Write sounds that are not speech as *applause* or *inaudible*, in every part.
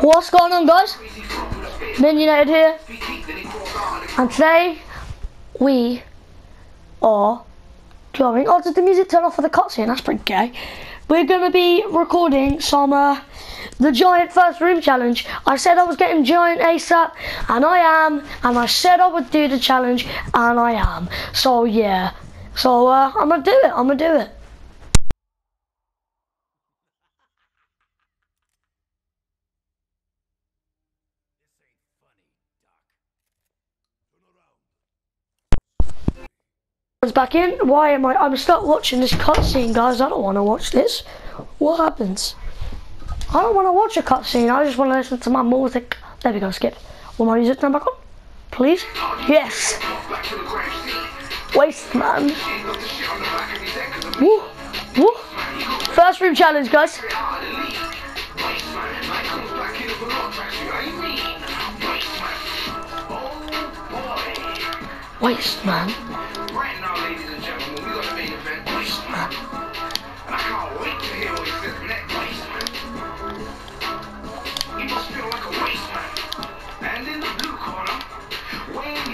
What's going on guys? Minionatedd here. And today we are going oh did the music turn off for the cutscene? That's pretty gay. We're gonna be recording some uh, the giant first room challenge. I said I was getting giant ASAP and I am and I said I would do the challenge and I am. So yeah. So uh, I'm gonna do it, I'm gonna do it. back in. Why am I? I'm start watching this cutscene, guys. I don't want to watch this. What happens? I don't want to watch a cutscene. I just want to listen to my music. There we go. Skip. Will my music turn back on? Please. Yes. Waste man. Woo. Woo. First room challenge, guys. Waste man.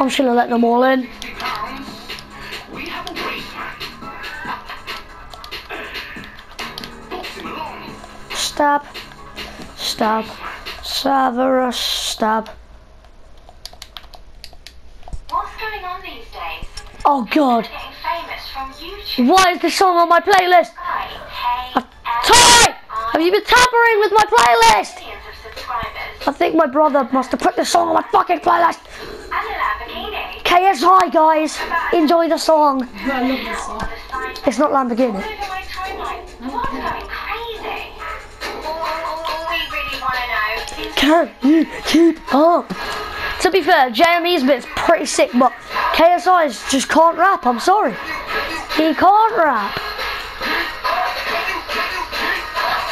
I'm just gonna let them all in. Stab. Stab. Severus. Stab. What's going on these days? Oh god. Getting famous from YouTube. Why is this song on my playlist? Ty! Have you been tampering with my playlist? millions of subscribers. I think my brother must have put this song on my fucking playlist. A guys, enjoy the song. I love this song. It's not Lamborghini. Can you keep up? To be fair, JME's bit's pretty sick, but KSI's just can't rap, I'm sorry. He can't rap.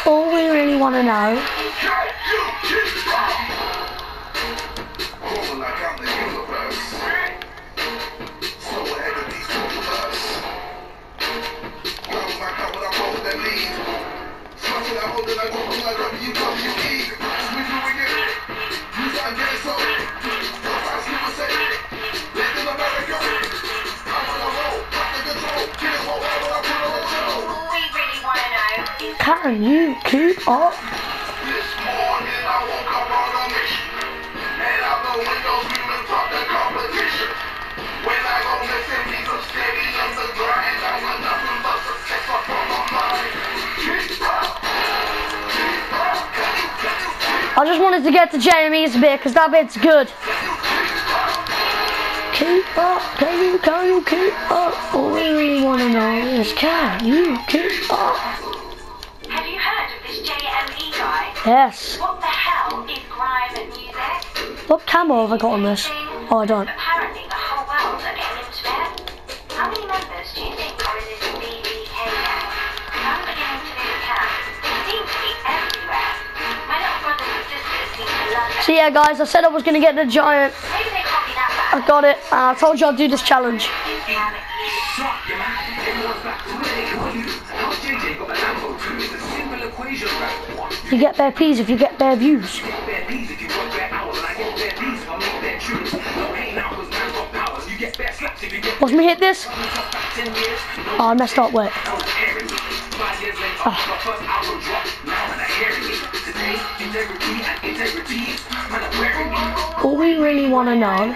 All we really want to know Can you keep up? I just wanted to get to JME's bit because that bit's good. Keep up, can you, can you keep up? All we really want to know is can you keep up? Yes. What the hell is grime music? What camo have I got on this? Oh, I don't. Apparently the whole world are getting into it. How many members do you think are in this BBK gang? I'm beginning to lose count. They seem to be everywhere. My little brothers and sisters seem to love it. So yeah, guys, I said I was gonna get the giant. Maybe they can't be that I bad. got it. And I told you I'd do this challenge. Damn it, you. You get bare peas if you get bare views. Watch me hit this. Oh, I messed up. Wait. Ah. All we really want to know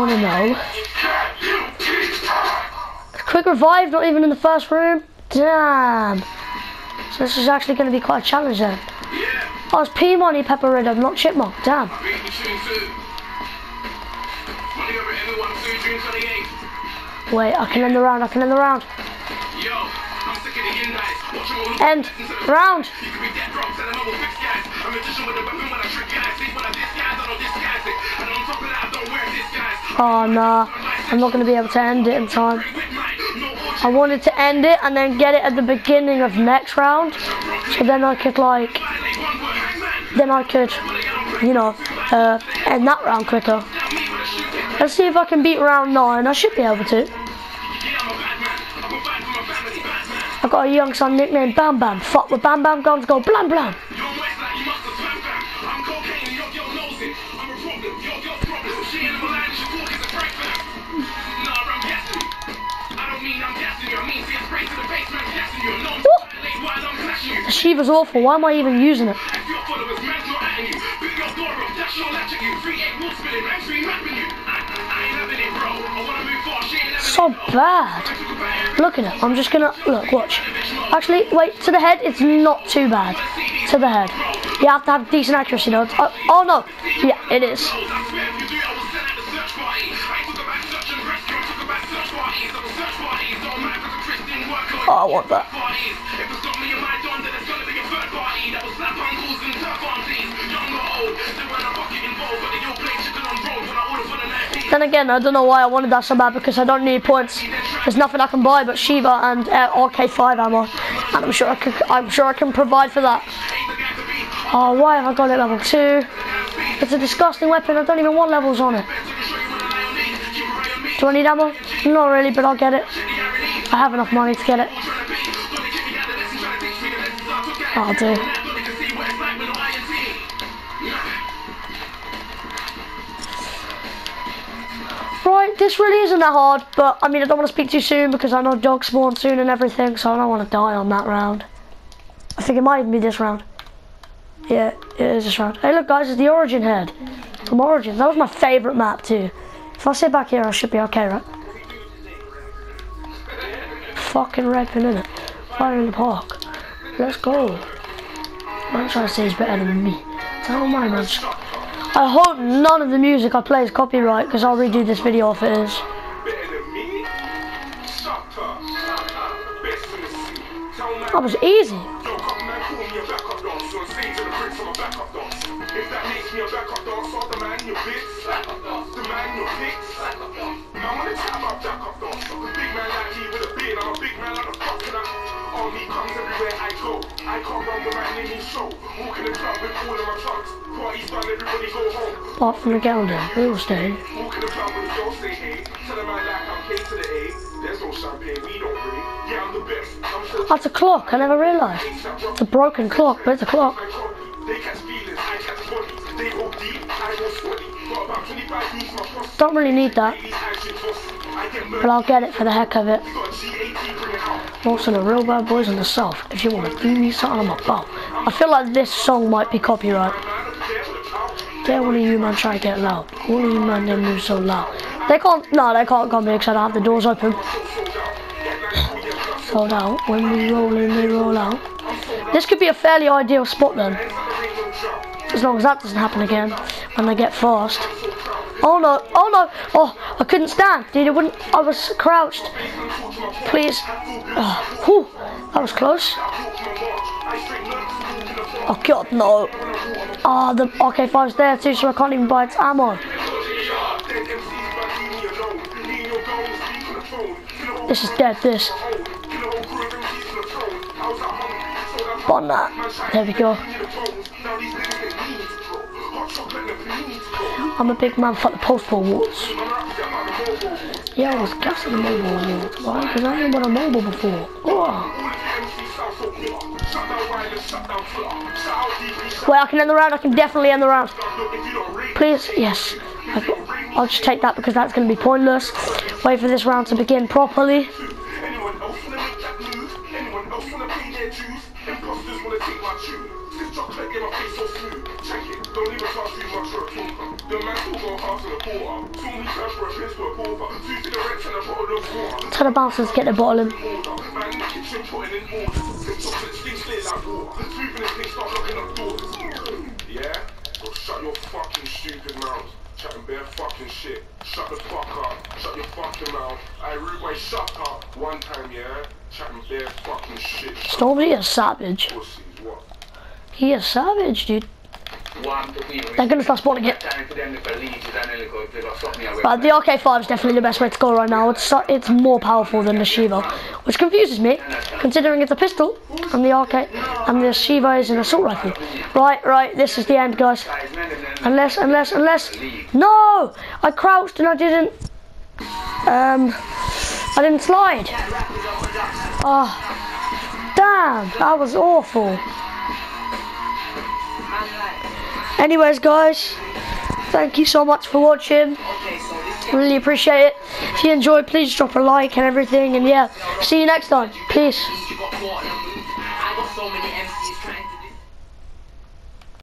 want to know. Quick revive, not even in the first room. Damn. So this is actually going to be quite a challenge then. Oh, it's P Money Pepper Rhythm, not Chipmunk. Damn. Wait, I can end the round, I can end the round. Round. And disguise. Oh, nah. I'm not going to be able to end it in time. No I wanted to end it and then get it at the beginning of next round. So then I could, like, then I could, you know, uh, end that round quicker. Let's see if I can beat round 9. I should be able to. Got a young son nicknamed Bam Bam. Fuck with Bam Bam guns go blam blam. Your waist like you must have swam fam. I'm cocaine and your girl it. I'm a problem, your girl's problem. She ain't a line, she is a prank. Nah, I'm gassing you. I don't mean I'm gassing you. I mean see a spray to the face, you. No, Woo! violate while I'm flashing you. The Sheiva's awful. Why am I even using it? So bad. Look at it. I'm just gonna look. Watch. Actually, wait. To the head, it's not too bad. To the head. You have to have decent accuracy though. Oh, oh no. Yeah, it is. Oh, I want that. Then again, I don't know why I wanted that so bad because I don't need points. There's nothing I can buy but Sheiva and uh, RK5 ammo, and I'm sure I can. I'm sure I can provide for that. Oh, why have I got it level two? It's a disgusting weapon. I don't even want levels on it. Do I need ammo? Not really, but I'll get it. I have enough money to get it. I'll do. Right, this really isn't that hard, but I mean, I don't want to speak too soon because I know dogs spawn soon and everything, so I don't want to die on that round. I think it might even be this round. Yeah, it is this round. Hey, look, guys, it's the Origin head from Origin. That was my favourite map, too. If I sit back here, I should be okay, right? Fucking red pin, innit? Fire in the park. Let's go. Man trying to say he's better than me. Tell my man. I hope none of the music I play is copyright because I'll redo this video if it is. That was easy. Comes everywhere I go. I can't run with my name in show. Walk in the club with all of my trucks. Parties done, everybody go home. Apart from the Gounder, real estate. Walk in the club with girl say hey. Tell a man like I'm K to the A. There's no champagne, we don't bring. Yeah, I'm the best. I'm sure That's a clock, I never realised. It's a broken clock, but it's a clock. they catch feelings, I catch. They go deep, I go sweaty. Got about 25 views my cross. Don't really need that, get but. I'll get it for the heck of it. Got a G80, bring it out. Also, the real bad boys in the south. If you want to do me something, I'm about. I feel like this song might be copyright. Dare one of you man try to get loud. One of you man they move so loud. They can't. No, they can't come here because I don't have the doors open. *sighs* Sold out. When we roll in, they roll out. This could be a fairly ideal spot then. As long as that doesn't happen again when they get fast. Oh no, oh no, oh, I couldn't stand, dude, it wouldn't, I was crouched. Please. Oh, whew, that was close. Oh god, no. Ah, the RK5's there too, so I can't even buy its ammo. This is dead, this. Bond that. There we go. I'm a big man for the postal awards. Yeah, I was gassing the mobile awards. Why? Because I ain't been on mobile before. Oh. Wait, I can end the round. I can definitely end the round. Please, yes. I'll just take that because that's going to be pointless. Wait for this round to begin properly. Anyone else wanna make that? Anyone else wanna pay their dues? Imposters wanna take my. Chocolate get my face so smooth. Check it, don't even talk too much for a talker. The man still go hard to the porter. Saw me cash for a piss for a pauper. Two cigarettes and a bottle of water. Tell the bouncers get the bottle in. Man in the kitchen putting in order. Sip chocolate, things clear like water. Sweeping thing, start knocking up doors. Yeah? So shut your fucking stupid mouth. Chatting bare fucking shit. Shut the fuck up. Shut your fucking mouth. I rude my shut up one time, yeah? Chatting bare fucking shit. Storm, he is savage. He is savage, dude. They're gonna start spawning it. But the RK5 is definitely the best way to go right now. It's so- it's more powerful than the Sheiva, which confuses me, considering it's a pistol and the RK and the Sheiva is an assault rifle. Right, right. This is the end, guys. Unless, unless, unless. No, I crouched and I didn't. Um, I didn't slide. Oh, damn! That was awful. Anyways, guys, thank you so much for watching. Really appreciate it. If you enjoyed, please drop a like and everything. And yeah, see you next time. Peace.